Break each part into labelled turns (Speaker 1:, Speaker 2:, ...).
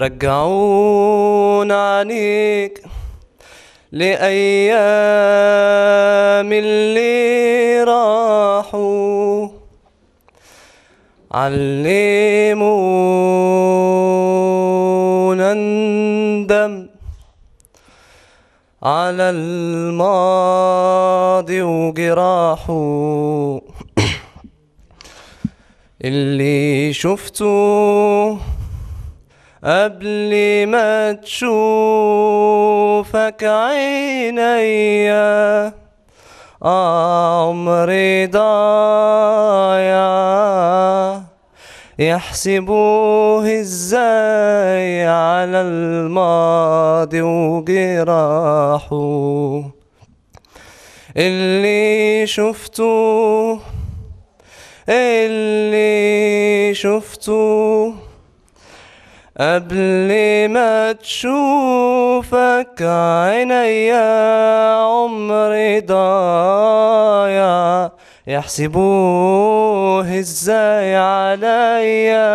Speaker 1: رجعون عنيك لأيام اللي راحوا. علمونا ندم على الماضي وجراحه. اللي شفته قبل ما تشوفك عينيا عمري ضايع يحسبوه إزاي على الماضي وجراحه. اللي شفته اللي شفته قبل ما تشوفك عينيا عمري ضايع. يحسبوه إزاي عليا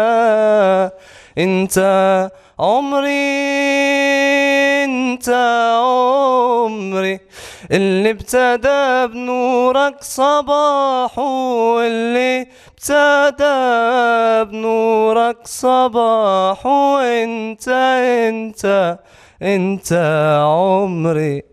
Speaker 1: إنت عمري إنت عمري. اللي ابتدى بنورك صباح واللي ابتدى بنورك صباح وانت انت انت عمري